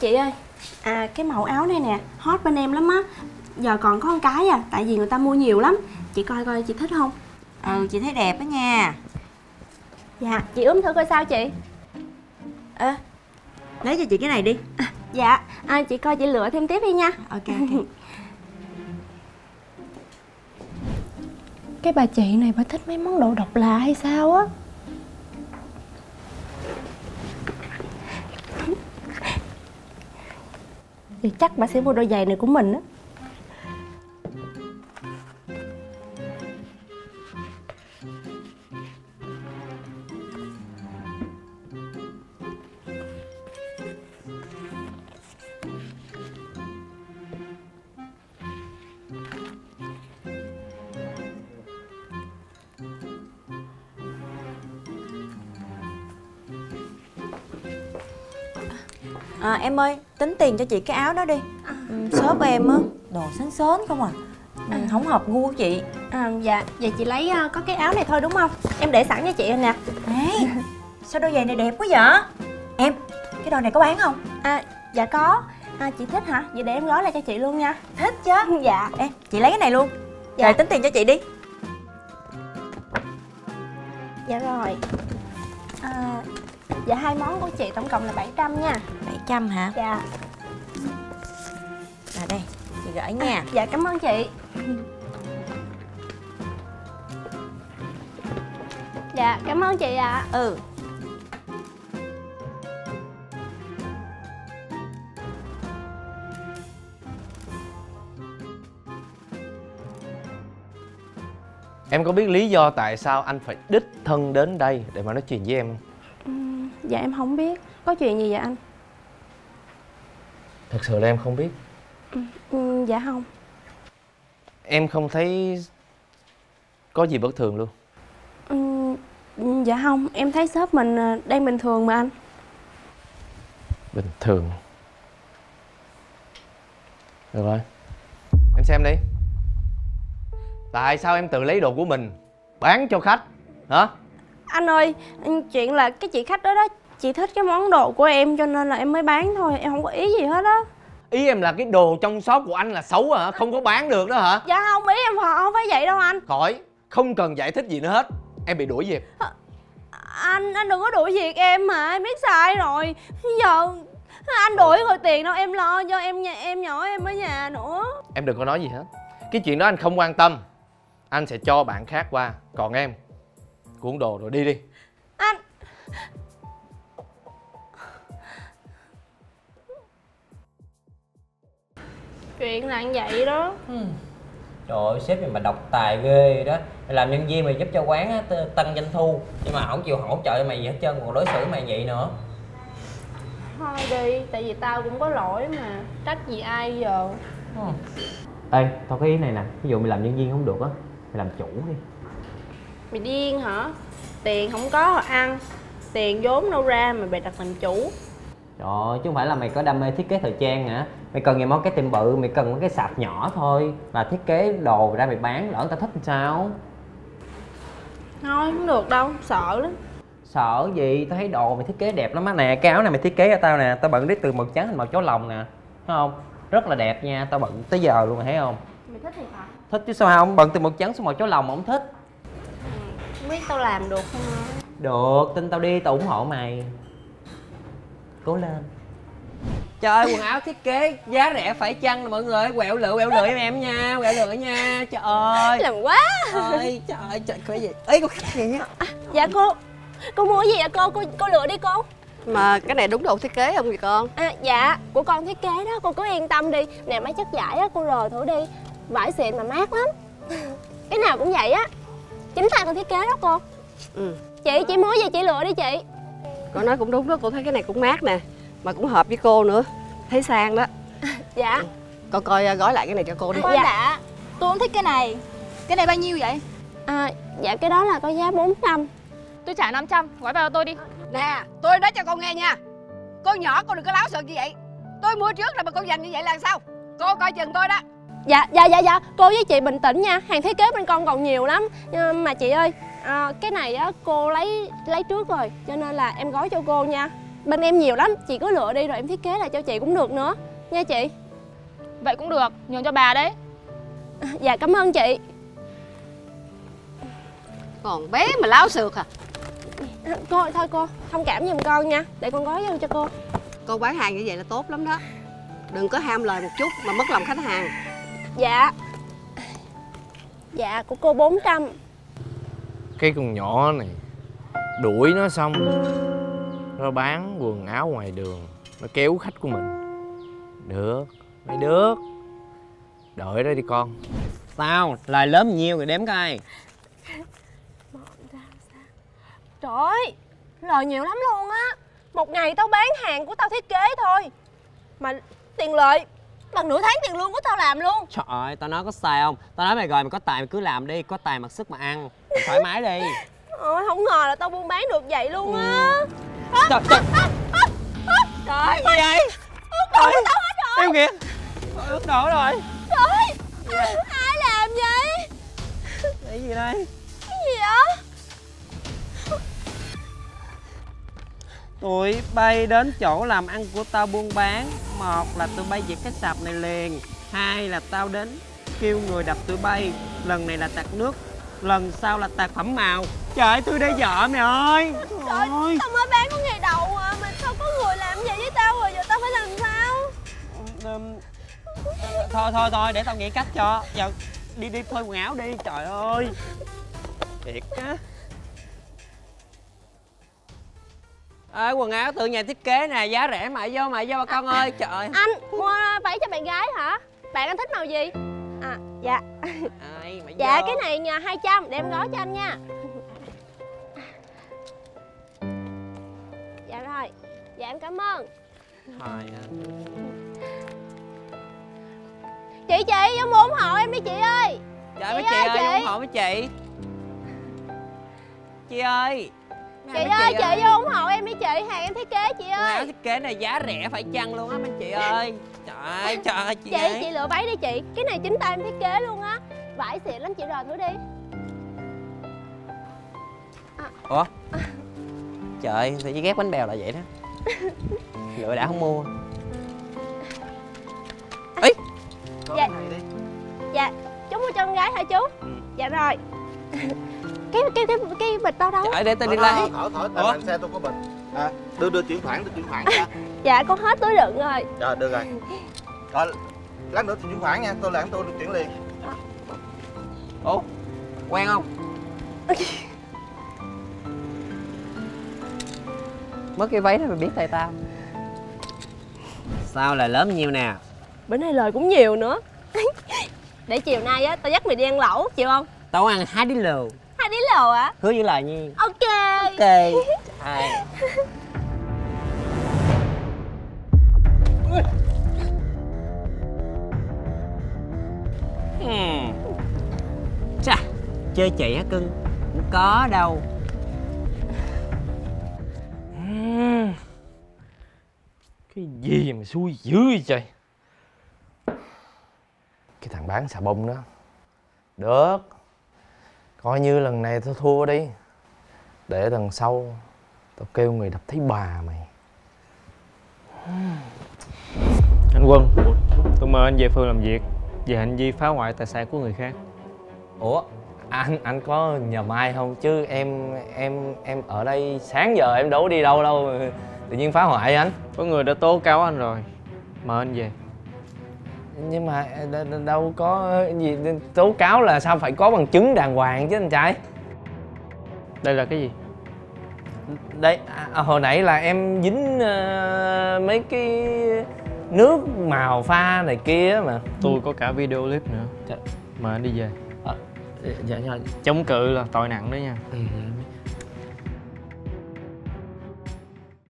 chị ơi. À cái mẫu áo này nè hot bên em lắm á. Giờ còn có một cái à tại vì người ta mua nhiều lắm. Chị coi coi chị thích không? Ừ chị thấy đẹp đó nha. Dạ chị ướm thử coi sao chị. Ơ lấy cho chị cái này đi. Dạ. À, chị coi chị lựa thêm tiếp đi nha. Ok ok. Cái bà chị này bà thích mấy món đồ độc lạ hay sao á thì chắc bà sẽ mua đôi giày này của mình á. À, em ơi tính tiền cho chị cái áo đó đi. Ừ, shop em á đồ sến sến không à. Ừ, không hợp gu của chị. À, dạ vậy chị lấy ờ, có cái áo này thôi đúng không? Em để sẵn cho chị nè. Ê, sao đôi giày này đẹp quá vậy? Em cái đôi này có bán không? À dạ có. À, chị thích hả? Vậy để em gói lại cho chị luôn nha. Thích chứ? Dạ. Ê, chị lấy cái này luôn. Dạ. rồi tính tiền cho chị đi. Dạ rồi. À, dạ hai món của chị tổng cộng là 700 nha. 700 hả? Dạ. Là đây chị gửi nha. Dạ cảm ơn chị. Dạ cảm ơn chị ạ. Ừ. Em có biết lý do tại sao anh phải đích thân đến đây để mà nói chuyện với em không? Dạ em không biết. Có chuyện gì vậy anh? Thật sự là em không biết. Ừm, dạ không. Em không thấy có gì bất thường luôn. Ừm, dạ không. Em thấy shop mình ờ, đang bình thường mà anh. Bình thường. Được rồi. Em xem đi. Tại sao em tự lấy đồ của mình Bán cho khách? Hả anh ơi chuyện là cái chị khách đó đó chị thích cái món đồ của em cho nên là em mới bán thôi em không có ý gì hết á. Ý em là cái đồ trong shop của anh là xấu hả? Không có bán được đó hả? Dạ không ý em không phải vậy đâu anh. Khỏi Không cần giải thích gì nữa hết. Em bị đuổi việc. Anh anh đừng có đuổi việc em mà em biết sai rồi. Giờ anh đuổi rồi tiền đâu em lo cho em nhà em nhỏ em ở nhà nữa. Em đừng có nói gì hết. Cái chuyện đó anh không quan tâm. Anh sẽ cho bạn khác qua. Còn em Cuốn đồ rồi đi đi. Anh. Chuyện là như vậy đó. Trời ơi, sếp này mà độc tài ghê đó. Làm nhân viên mày giúp cho quán á, tăng doanh thu. Nhưng mà không chịu hỗ trợ cho mày gì hết trơn Còn đối xử mày vậy nữa. Thôi đi tại vì tao cũng có lỗi mà. Trách gì ai giờ? Ê, tao có ý này nè. Ví dụ mày làm nhân viên không được á Mày làm chủ đi mày điên hả? Tiền không có mà ăn. Tiền vốn đâu ra mà mày đặt làm chủ. Trời ơi, chứ không phải là mày có đam mê thiết kế thời trang hả? Mày cần món cái tiệm bự, mày cần cái sạp nhỏ thôi. Mà thiết kế đồ ra mày bán, lỡ người ta thích sao? Thôi không được đâu sợ lắm. Sợ gì, tao thấy đồ mày thiết kế đẹp lắm á. Nè, cái áo này mày thiết kế cho tao nè. Tao bận đít từ màu trắng thành màu chó lòng nè. Thấy không? Rất là đẹp nha, tao bận tới giờ luôn mày thấy không? Mày thích thì hả Thích chứ sao không, bận từ màu trắng xuống màu chó lòng mà không thích không biết tao làm được không? Được, tin tao đi, tao ủng hộ mày. Cố lên. Trời ơi, quần áo thiết kế giá rẻ phải chăng mọi người? Quẹo lựa, quẹo lựa em em nha, quẹo lựa nha Trời ơi. Làm quá. Ơi, trời ơi, trời cái gì Ê, có khách gì á dạ cô. Cô mua cái gì vậy cô? Cô cô lựa đi cô. Mà cái này đúng đồ thiết kế không vậy con? à, dạ của con thiết kế đó. Cô cứ yên tâm đi. Nè mấy chất vải á cô rờ thử đi. Vải xịn mà mát lắm. Cái nào cũng vậy á chính tay con thiết kế đó cô. Ừ. chị chị mua gì chị lựa đi chị. Con nói cũng đúng đó, cô thấy cái này cũng mát nè Mà cũng hợp với cô nữa. Thấy sang đó. Dạ. Con coi à, gói lại cái này cho cô đi. Dạ. Đã Tôi không thích cái này. Cái này bao nhiêu vậy? à, dạ cái đó là có giá 400 Tôi trả 500 Gói vào cho tôi đi. Nè, tôi nói cho con nghe nha. Con nhỏ con đừng có láo sợ như vậy. Tôi mua trước rồi mà con dành như vậy là sao? Cô coi chừng tôi đó dạ dạ dạ dạ. Cô với chị bình tĩnh nha. Hàng thiết kế bên con còn nhiều lắm. Nhưng mà chị ơi à, cái này á cô lấy lấy trước rồi. Cho nên là em gói cho cô nha. Bên em nhiều lắm. Chị cứ lựa đi rồi em thiết kế lại cho chị cũng được nữa. Nha chị. Vậy cũng được, nhường cho bà đấy. Dạ cảm ơn chị. Còn bé mà láo xược à? Cô thôi cô. Thông cảm giùm con nha. Để con gói vô cho cô. Cô bán hàng như vậy là tốt lắm đó. Đừng có ham lời một chút mà mất lòng khách hàng dạ. Dạ của cô 400 cái con nhỏ này đuổi nó xong nó bán quần áo ngoài đường nó kéo khách của mình. Được mấy đứa đợi đó đi con. Sao? Lời lớn nhiêu rồi đếm coi. Trời ơi, lời nhiều lắm luôn á. Một ngày tao bán hàng của tao thiết kế thôi. Mà tiền lợi bằng nửa tháng tiền lương của tao làm luôn. Trời ơi, tao nói có sai không? Tao nói mày rồi, mày có tài mày cứ làm đi Có tài mặc sức mà ăn. Mày thoải mái đi. Ôi, không ngờ là tao buôn bán được vậy luôn á. Trời, trời, Trời gì vậy? rồi. Yêu kìa Trời, ướt đổ rồi. Trời. Ai làm vậy? Cái gì đây? Cái gì vậy? Tụi bay đến chỗ làm ăn của tao buôn bán. Một là tụi bay diệt cái sạp này liền. Hai là tao đến kêu người đập tụi bay. Lần này là tạt nước Lần sau là tạt phẩm màu. Trời ơi, tôi đe dọa mày ơi. Trời ơi, tao mới bán có ngày đầu à Mà sao có người làm vậy với tao rồi Giờ tao phải làm sao? Thôi thôi thôi, để tao nghĩ cách cho. Giờ đi đi phơi quần áo đi, trời ơi. Thiệt á Ê, quần áo tự nhà thiết kế nè, giá rẻ mại vô mại vô bà con ơi, trời Anh, mua váy cho bạn gái hả? Bạn anh thích màu gì? À, dạ Ai, mày Dạ vô. cái này nhà 200 để em gói cho anh nha Dạ rồi Dạ em cảm ơn Thôi, à. Chị chị vô mua ủng hộ em đi chị ơi Trời mấy Chị chị ơi, ơi, chị. ủng hộ mấy chị Chị ơi Chị ơi chị vô ủng hộ em đi chị Hàng em thiết kế chị ơi. thiết kế này giá rẻ phải chăng luôn á mấy chị ơi. Trời ơi, trời ơi, chị, Chị ơi. chị lựa váy đi chị. Cái này chính tay em thiết kế luôn á. Vải xịn lắm chị rồi thử đi. Ủa? Trời ơi, tự nhiên ghét bánh bèo là vậy đó. Lựa đã không mua. Ấy Dạ. Dạ. Chú mua cho con gái hả chú? Ừ. Dạ rồi cái cái cái cái bịch tao đâu? Trời ơi, để tao đi lấy. Thôi, thôi, thôi, Ủa? tại xe tôi có bình à, đưa đưa chuyển khoản đưa chuyển khoản ra dạ con hết túi đựng rồi. Rồi được rồi. Rồi lát nữa thì chuyển khoản nha. Tôi làm tôi được chuyển liền. Ủa, quen không? Mất cái váy đó mày biết tay tao. Sao là lớn nhiêu nè? Bữa nay lời cũng nhiều nữa. Để chiều nay á tao dắt mày đi ăn lẩu chịu không? Tao ăn hai đĩ lều hai đĩa lầu ạ Hứa giữ lời nha ok Ok Ai. Hmm. Chà, chơi chị hả cưng? Không có đâu Ừm. cái gì mà xui dữ vậy trời cái thằng bán xà bông đó được coi như lần này tao thua đi. Để lần sau tao kêu người đập thấy bà mày. Anh Quân, tôi mời anh về phường làm việc về hành vi phá hoại tài sản của người khác. ủa anh anh có nhờ mai không? Chứ em em em ở đây sáng giờ em đâu có đi đâu đâu. Tự nhiên phá hoại anh. Có người đã tố cáo anh rồi, mời anh về. Nhưng mà đ- đâu có gì tố cáo là sao phải có bằng chứng đàng hoàng chứ anh trai Đây là cái gì? đây à, à, hồi nãy là em dính ờ, mấy cái nước màu pha này kia mà Tôi có cả video clip nữa. Mời anh đi về. dạ dạ Chống cự là tội nặng đó nha. ừ,